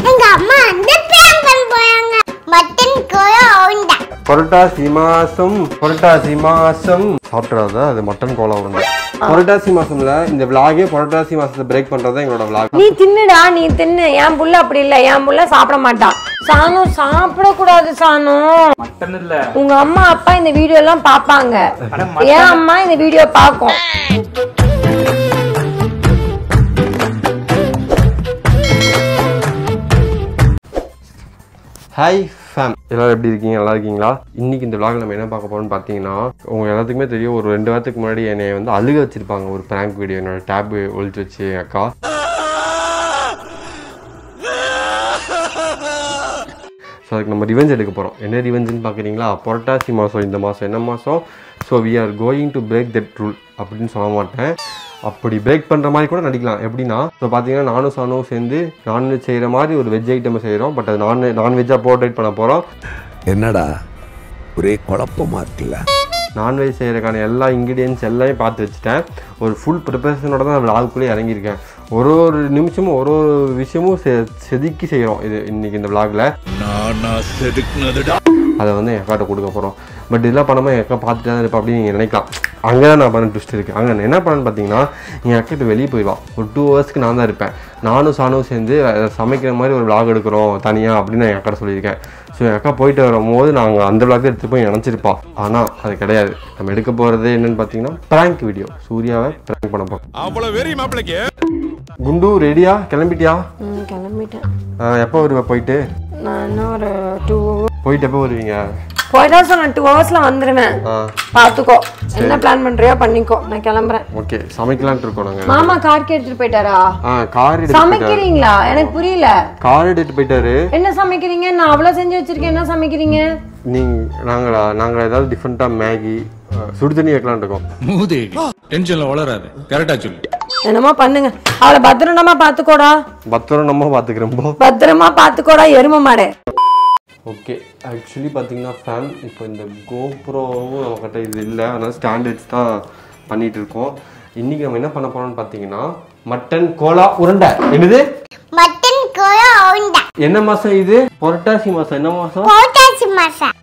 எங்க அம்மா அந்த பிளான் பண்ண போறாங்க. மட்டன் கோழி உண்டை புரட்டாசி மாசம் புரட்டாசி மாசம். சாப்பிட்றாதா அது மட்டன் கோலா உருண்டை. புரட்டாசி மாசம்ல இந்த விலாகே புரட்டாசி மாசத்தை பிரேக் பண்றது எங்களோட விலாக் நீ தின்னுடா நீ தின்னு. என் புள்ள அப்படி இல்ல. என் புள்ள சாப்பிட மாட்டான் சானு சாப்பிட கூடாது சானு. மட்டன் இல்ல. உங்க அம்மா அப்பா இந்த வீடியோ எல்லாம் பாப்பாங்க என் அம்மா இந்த வீடியோ பாக்கும் ஹாய் ஃபேம் எல்லோரும் எப்படி இருக்கீங்க? நல்லா இருக்கீங்களா? இன்னைக்கு இந்த vlog நம்ம என்ன பார்க்க போகிறோம்னு பார்த்தீங்கன்னா உங்கள் எல்லாத்துக்குமே தெரியும் ஒரு ரெண்டு வாரத்துக்கு முன்னாடி என்னை வந்து அழுக வச்சிருப்பாங்க ஒரு பிராங்க் வீடியோ என்னோட டேப் ஒழிச்சு வச்சு என் அக்கா. ஸோ அதுக்கு நம்ம ரிவெஞ்ச் எடுக்க போகிறோம் என்ன ரிவெஞ்சுன்னு பார்க்குறீங்களா? புரட்டாசி மாதம் இந்த மாதம் என்ன மாதம் so we are going to break that rule அப்படின்னு சொல்ல மாட்டேன். அப்படி பிரேக் பண்ணுற மாதிரி கூட நடிக்கலாம். எப்படின்னா ஸோ பார்த்தீங்கன்னா நானும் சானும் சேர்ந்து நான்வெஜ் செய்கிற மாதிரி ஒரு வெஜ் ஐட்டம் செய்கிறோம் பட் அது நான் நான்வெஜ்ஜாக போர்ட்ரேட் பண்ண போகிறோம் என்னடா? ஒரே குழப்பமா இருக்குல்ல? நான்வெஜ் செய்கிறதுக்கான எல்லா இன்க்ரீடியன்ஸ் எல்லாமே பார்த்து வச்சுட்டேன். ஒரு ஃபுல் ப்ரிப்பரேஷனோட தான் விளாகுக்குள்ளே இறங்கியிருக்கேன். ஒரு ஒரு நிமிஷமும் ஒரு ஒரு விஷயமும் செ செதுக்கி செய்கிறோம் இது இன்னைக்கு இந்த விளாகில் அதை வந்து என் அக்காட்ட கொடுக்க போகிறோம் பட் இதெல்லாம் பண்ணாமல் என் அக்கா பார்த்துட்டு தான் இருப்பா அப்படின்னு நீங்கள் நினைக்கலாம். அங்கே தான் நான் பண்ண ட்விஸ்ட் இருக்குது அங்கே நான் என்ன பண்ணேன்னு பார்த்தீங்கன்னா என் அக்கா இப்போ வெளியே போயிடுவா ஒரு டூ ஹவர்ஸ்க்கு நான் தான் இருப்பேன். நானும் சானும் சேர்ந்து சமைக்கிற மாதிரி ஒரு vlog எடுக்கிறோம் தனியாக அப்படின்னு நான் என் அக்கா சொல்லியிருக்கேன். ஸோ என் அக்கா போயிட்டு வரும்போது நாங்கள் அந்த vlog தான் எடுத்து போய் நினச்சிருப்பா. ஆனால் அது கிடையாது. நம்ம எடுக்க போகிறது என்னன்னு பார்த்தீங்கன்னா ப்ராங்க் வீடியோ சூர்யாவை ப்ராங்க் பண்ண போகிறோம் அவ்வளவு வெறி மாப்பிளைக்கு? குண்டு ரெடியா கிளம்பிட்டியா? ம், கிளம்பிட்டேன். எப்போ வருவ போயிட்டு? நான் இன்னும் ஒரு டூ போயிட்டு எப்போ வருவீங்க? போயிட்டா சொன்னேன் டூ ஹவர்ஸ்ல வந்துருவேன். பாத்துக்கோ. என்ன பிளான் பண்றியோ பண்ணிக்கோ. நான் கிளம்புறேன். ஓகே சமைக்கலான்ட்டு இருக்கோம் நாங்கள் மாமா கார்க்கு எடுத்துட்டு போயிட்டாரா? கார் சமைக்கிறீங்களா? எனக்கு புரியல. கார் எடுத்து போயிட்டாரு. என்ன சமைக்கிறீங்க? நான் அவ்வளவு செஞ்சு வச்சிருக்கேன். என்ன சமைக்கிறீங்க? நீங்க நாங்களா நாங்கள் ஏதாவது டிஃப்ரெண்ட்டாக மேகி அஹ், சுடு தண்ணி வைக்கலாம்னு இருக்கோம். மூதேவி டென்ஷன்ல வளராது. கரெக்டா சொல்லு. என்னமோ பண்ணுங்க. அவளை பத்திரமா பாத்துக்கோடா. பத்திரம் நம்ம பார்த்துக்கிறோம் பத்திரமா பாத்துக்கோடா எரும மாடு. ஓகே ஆக்சுவலி பார்த்தீங்கன்னா ஃபேன் இப்போ இந்த கோப்ரோவும் நம்மக்கிட்ட இது இல்லை. அதனால் ஸ்டாண்டர்ட்ஸ் தான் பண்ணிட்டு இருக்கோம். இன்னைக்கு நம்ம என்ன பண்ண போறோம்னு பார்த்தீங்கன்னா மட்டன் கோலா உருண்டை. என்னது? மட்டன் கோழி உண்டை என்ன மாதம் இது? புரட்டாசி மாதம் என்ன மாதம் புரட்டாசி மாசம்.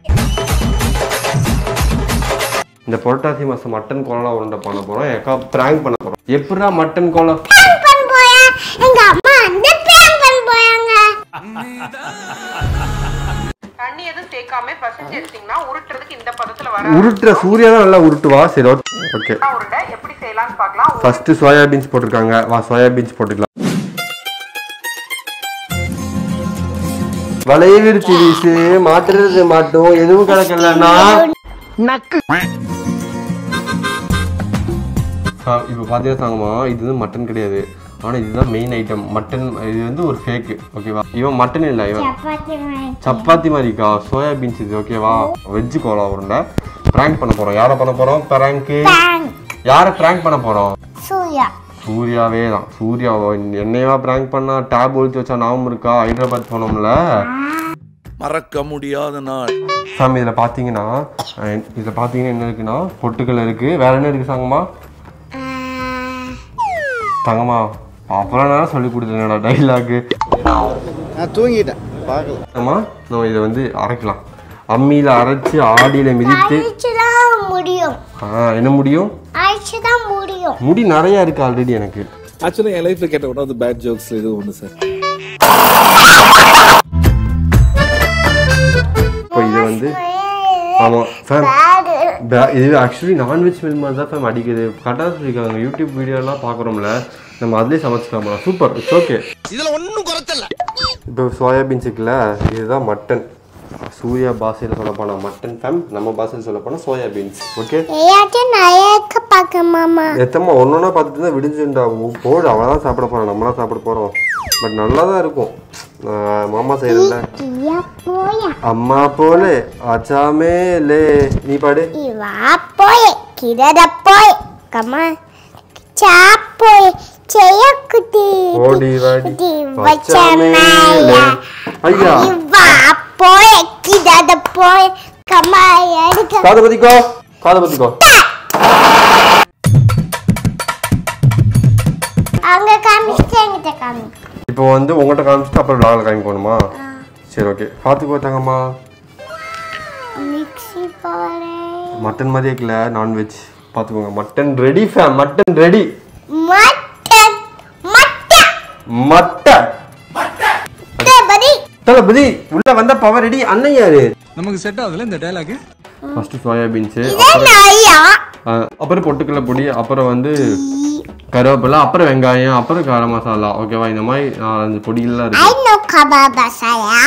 இந்த புரட்டாசி மாதம் மட்டன் கோலா உருண்டை பண்ண போகிறோம் எக்கா ப்ராங்க் பண்ண போகிறோம் எப்படா மட்டன் கோலா பிளான் பண்ண போயா எங்க அம்மா அந்த சேர்க்காம பசஞ்சு எடுத்தீங்கன்னா உருட்டுறதுக்கு இந்த பதத்துல வர உருட்டுற சூர்யா தான் நல்லா உருட்டுவா? சரி ஓகே. உருண்டை எப்படி செய்யலாம்னு பார்க்கலாம். ஃபர்ஸ்ட் சோயாபீன்ஸ் போட்டிருக்காங்க. வா சோயாபீன்ஸ் போட்டுக்கலாம். வளையல் சிரிசு மாட்டுறது மாட்டோம். எதுவும் கிடக்கலன்னா இப்போ பார்த்தீங்கன்னா தாங்கம்மா இது வந்து மட்டன் கிடையாது. ஆனால் இதுதான் மெயின் ஐட்டம் மட்டன் இது வந்து ஒரு ஃபேக்கு ஓகேவா இவன் மட்டன் இல்லை இவன் சப்பாத்தி மாதிரி. சப்பாத்தி மாதிரிக்கா சோயாபீன்ஸ் இது ஓகேவா வெஜ்ஜு கோலா உருண்டை. ப்ராங்க் பண்ண போகிறோம் யாரை பண்ண போகிறோம் ப்ராங்க்கு. யாரை ப்ராங்க் பண்ண போகிறோம் சூர்யா. சூர்யாவே தான். சூர்யாவோ என்னையவா ப்ராங்க் பண்ணா? டேப் ஒழிச்சு வச்சா ஞாபகம் இருக்கா? ஹைதராபாத் போனோம்ல. மறக்க முடியாத நாள். சாமி இதில் பார்த்தீங்கன்னா இதில் பார்த்தீங்கன்னா என்ன இருக்குன்னா பொட்டுக்கல் இருக்கு. வேற என்ன இருக்கு சாங்கம்மா? தங்கம்மா அப்புறம் நான் சொல்லி கொடுத்தேன்டா டைலாக்கு நான் தூங்கிட்டேன். பார்க்கல. அம்மா நம்ம இதை வந்து அரைக்கலாம். அம்மியில் அரைச்சு ஆடியில் மிதித்து. முடியும். ஆ என்ன முடியும்? முடியும். முடி நிறையா இருக்கு ஆல்ரெடி எனக்கு. ஆக்சுவலா என் லைஃப்ல கேட்ட ஒன் ஆஃப் பேட் ஜோக்ஸ் இது ஒன்று சார் இப்போ இதை வந்து ஆமாம் ஃபேம் இது ஆக்சுவலி நான்வெஜ் ஃபில்ம் தான் ஃபேம் அடிக்குது. கரெக்டாக சொல்லியிருக்காங்க யூடியூப் வீடியோலாம் பார்க்குறோம்ல. நம்ம அதுலேயே சமைச்சிக்கலாம் சூப்பர் இட்ஸ் ஓகே இதுல ஒண்ணும் குறைச்சல இப்போ சோயாபீன்ஸ் இருக்குல்ல இதுதான் மட்டன் சூர்யா பாஷையில் சொல்ல போனால் மட்டன் ஃபேம் நம்ம பாஷையில் சொல்ல போனால் சோயாபீன்ஸ் ஓகே எத்தம்மா ஒன்று ஒன்றா பார்த்துட்டு தான் விடிஞ்சுண்டா போடு அவள் தான் சாப்பிட போகிறான் நம்மளாம் சாப்பிட போகிறோம் பட் நல்லா தான் இருக்கும் மாமா செய்யறதுல. போயா? அம்மா போலே அச்சாமேலே நீ பாடு. இவா போய் கிடத போய். கம்மா செய்யக்குட்டி அங்க என்கிட்ட காமி இப்போ வந்து உங்கள்கிட்ட காமிச்சிட்டு அப்புறம் vlogல காமிக்கணுமா சரி ஓகே பார்த்துக்கோ தங்கம்மா மிக்ஸி மட்டன் மாதிரியே இருக்குல்ல நான்வெஜ் பார்த்துக்கோங்க mutton ready fame mutton ready mutton mutton தளபதி உள்ள வந்த பவர் ரெடி அண்ணன் யாரு நமக்கு செட் ஆகுதுல இந்த டைலாக் ஃபர்ஸ்ட் சோயா பீன்ஸ் இதே நாயா அப்புறம் பொட்டுக்கடலை பொடி அப்புறம் வந்து கருவேப்பிலை அப்புறம் வெங்காயம் அப்புறம் கரம் மசாலா ஓகேவா இந்த மாதிரி நாலஞ்சு பொடிகள்லாம் I இருக்கு know kebab saya.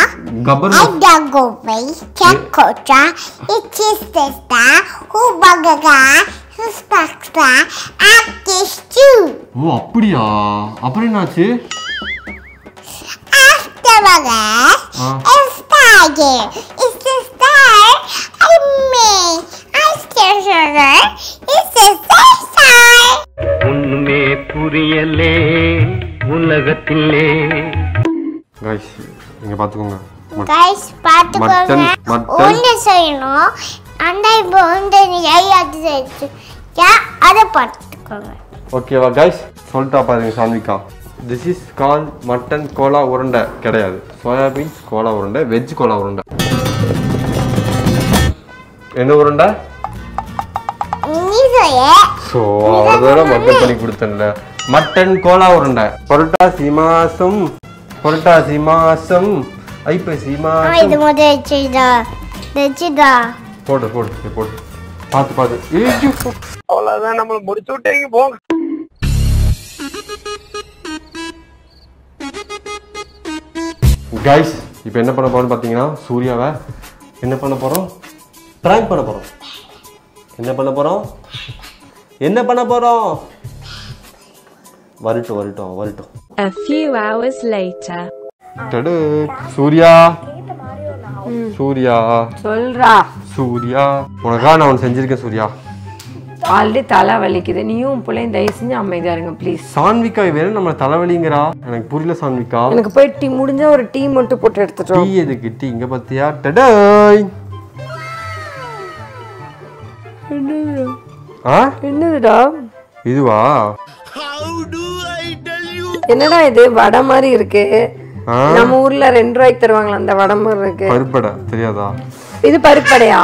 Khabar I don't go away. Cekota. It is sister. Who bagaga. ஓ அப்படியா அப்புறம் என்னாச்சு. Ah. ஒண்ணுமே புரியலே உலகத்திலே கைஸ் இங்க பாத்துக்கோங்க மட்டன், மட்டன். செய்யணும் அந்த இப்போ வந்து ஐ அது பார்த்துக்கோங்க. ஓகேவா கைஸ் சொல்லிட்டா பாருங்க Sanvika this is call mutton Cola உருண்டை. கிடையாது. சோயாபீன்ஸ் கோலா உருண்டை. வெஜ் கோலா உருண்டை. என்ன உருண்டை? ஸோ அவ்வளோதான் மட்டன் பண்ணி கொடுத்தேன்ல. மட்டன் கோலா உருண்டை. புரட்டாசி மாசம் புரட்டாசி மாசம் ஐப்பசி மாசம். போடு போடு சரி, போடு. பார்த்து பார்த்து ஏய்யோ. அவ்வளவுதான் நம்மள முடிச்சு விட்டீங்க போங்க. கைஸ் இப்போ என்ன பண்ண போறோம்னு பார்த்தீங்கன்னா சூர்யாவை என்ன பண்ண போறோம்? ப்ராங்க் பண்ண போறோம். என்ன பண்ண போறோம்? என்ன பண்ண போறோம்? வரட்டும் வரட்டும் வரட்டும். A few hours later. டடு Surya. Surya. சொல்றா. சூர்யா. உனக்கா நான் ஒன்று செஞ்சிருக்கேன் சூர்யா? ஆல்ரெடி தலை வலிக்குது. நீயும் பிள்ளையும் தயவு செஞ்சு அமைதியா இருங்க ப்ளீஸ் சான்விகா வேணும் நம்ம தலைவலிங்கிறா எனக்கு புரியல சான்விகா எனக்கு போய் டீ முடிஞ்சா ஒரு டீ மட்டும் போட்டு டீ எடுத்துட்டோம் எதுக்கு? டீ இங்க பார்த்தியா டடாய். ஆ? என்னதுடா? இதுவா? என்னடா இது? வடை மாதிரி இருக்கு. நம்ம ஊர்ல ரெண்டு ரூபாய்க்கு தருவாங்களா அந்த வடை மாதிரி இருக்கு? பருப்படை தெரியாதா? இது பருப்படையா?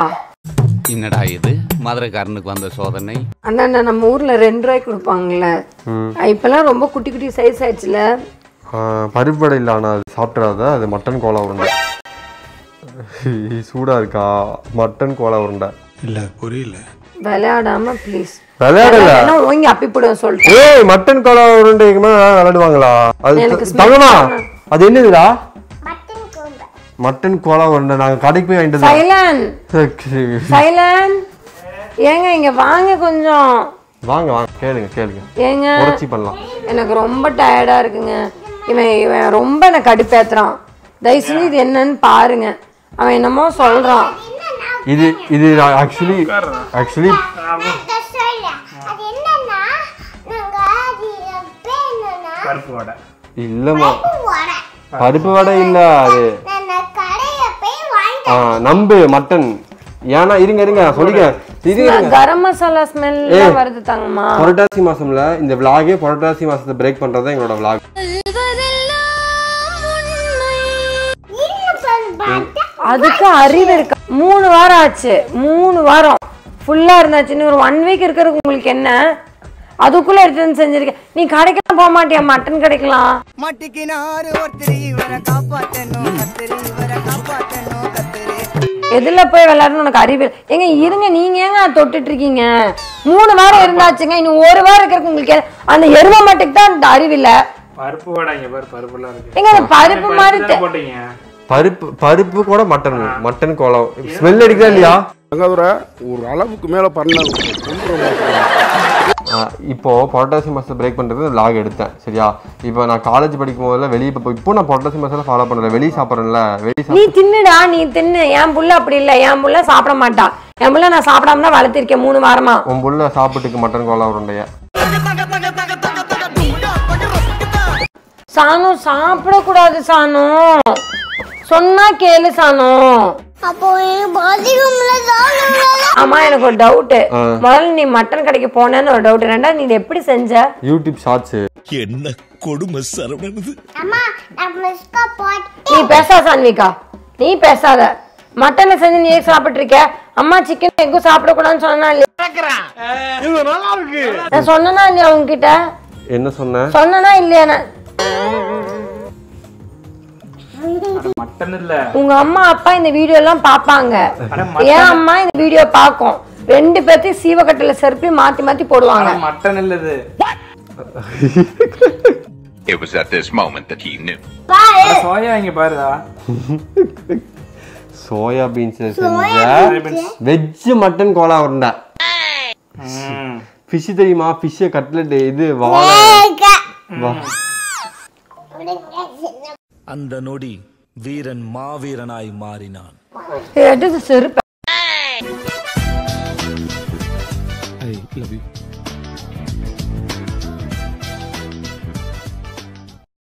என்னடா இது? மதுரைக்காரனுக்கு வந்த சோதனை. அண்ணா அண்ணா, நம்ம ஊர்ல ரெண்டு ரூபாய்க்கு கொடுப்பாங்கல்ல. இப்பெல்லாம் ரொம்ப குட்டி குட்டி சைஸ் ஆயிடுச்சுல. பருப்படை இல்லை ஆனால் அது சாப்பிட்றாத அது மட்டன் கோலா உருண்டை. சூடா இருக்கா? மட்டன் கோலா உருண்டை. இல்ல புரியல. விளையாடாம ப்ளீஸ் விளையாடல? ஓங்கி அப்பி போடுவேன் சொல்லிட்டு. ஏய் மட்டன் கோலா உருண்டைக்கு மேல விளையாடுவாங்களா? அது பண்ண- அது என்னதுடா? மட்டன் கூம்பு மட்டன் கோலா உருண்டை நாங்க கடைக்கு போய் வாங்கிட்டு சைலன். சைலன். ஏங்க இங்க வாங்க கொஞ்சம். வாங்க வாங்க. கேளுங்க கேளுங்க. ஏங்க உடச்சி பண்ணலாம். எனக்கு ரொம்ப டயர்டா இருக்குங்க. இவன் இவன் ரொம்ப எனக்கு கடுப்பேத்துறான். தயவு செஞ்சு இது என்னன்னு பாருங்க. அவன் என்னமோ சொல்றான். இது இது ஆக்சுவலி ஆக்சுவலி நான் சொல்ல இல்லம்மா. பருப்பு வடை இல்ல அது. நம்பு மட்டன். ஏன்னா இருங்க இருங்க சொல்லிக்கிறேன் கரம் மசாலா ஸ்மெல் வருது தாங்கம்மா. புரட்டாசி மாசம்ல இந்த விளாகே புரட்டாசி மாசத்தை பிரேக் பண்றது தான் எங்களோட விளாக் அதுக்கு அறிவு இருக்கு? மூணு வாரம் ஆச்சு. மூணு வாரம். ஃபுல்லா இருந்தாச்சு இன்னும் ஒரு ஒன் வீக் இருக்கிறதுக்கு உங்களுக்கு என்ன? அதுக்குள்ள எடுத்து வந்து செஞ்சிருக்கேன் நீ கடைக்கெல்லாம் போக மாட்டியா? மட்டன் கிடைக்கலாம் மாட்டிக்கினாரு ஒருத்தர் இவரை காப்பாத்தணும் கத்திரி இவரை காப்பாத்தணும் கத்திரி. எதுல போய் விளையாடணும் உனக்கு அறிவு இல்லை. ஏங்க இருங்க நீங்க ஏங்க தொட்டுட்டு இருக்கீங்க? மூணு வாரம் இருந்தாச்சுங்க இன்னும் ஒரு வாரம் இருக்கிறதுக்கு உங்களுக்கு அந்த எரும மாட்டுக்கு தான் அந்த அறிவு இல்ல. பருப்பு வடைங்க பாரு பருப்புலாம் இருக்கு. ஏங்க அந்த பருப்பு மாதிரி போட்டீங்க? பருப்பு பருப்பு கூட மட்டன் மட்டன் கோலம். ஸ்மெல் அடிக்குதா இல்லையா? ஒரு அளவுக்கு மேல பண்ண ஆ, இப்போ புரட்டாசி மாசத்தை பிரேக் பண்றது லாக் எடுத்தேன் சரியா? இப்போ நான் காலேஜ் படிக்கும் போதெல்லாம் வெளியே இப்போ இப்போ நான் புரட்டாசி மாசம் ஃபாலோ பண்ணல வெளியே சாப்பிட்றேன்ல வெளியே நீ தின்னுடா நீ தின்னு. என் புள்ள அப்படி இல்ல என் புள்ள சாப்பிட மாட்டான் என் புள்ள நான் சாப்பிடாம தான் வளர்த்திருக்கேன் மூணு வாரமா. உன் புள்ள சாப்பிட்டுக்கு மட்டன் கோலா உருண்டைய. சானு சாப்பிடக்கூடாது சானு. சொன்னா கேளு தான் ஆமா எனக்கு ஒரு டவுட். முதல்ல நீ மட்டன் கடைக்கு போனேன்னு ஒரு டவுட் ரெண்டாவது நீ எப்படி செஞ்ச? யூடியூப் ஷார்ட்ஸ் என்ன கொடுமை அம்மா போட்டு நீ பேசாத சான்விகா. நீ பேசாத. மட்டனை செஞ்சு நீ சாப்பிட்டு இருக்க அம்மா சிக்கன் எங்கும் சாப்பிடக்கூடாதுன்னு சொன்னா இல்லையா? நான் சொன்னனா இல்லையா உங்ககிட்ட என்ன சொன்ன? சொன்னனா இல்லையா உங்க அம்மா அப்பா இந்த வீடியோ எல்லாம் பாப்பாங்க. என் அம்மா இந்த வீடியோ பார்க்கும் ரெண்டு பேர்த்தையும் சீவக்கட்டில செருப்பி மாத்தி மாத்தி போடுவாங்க. மட்டன் இல்ல இது. It was at this moment that he knew. Soya இங்க பாருடா. சோயா பீன்ஸ் செஞ்ச வெஜ் மட்டன் கோலா உருண்டை. ஃபிஷ் தெரியுமா? ஃபிஷ் கட்லெட் இது வாழை. வா- அந்த நொடி வீரன் மாவீரனாய் மாறினான். செருப்ப ஐ லவ் யூ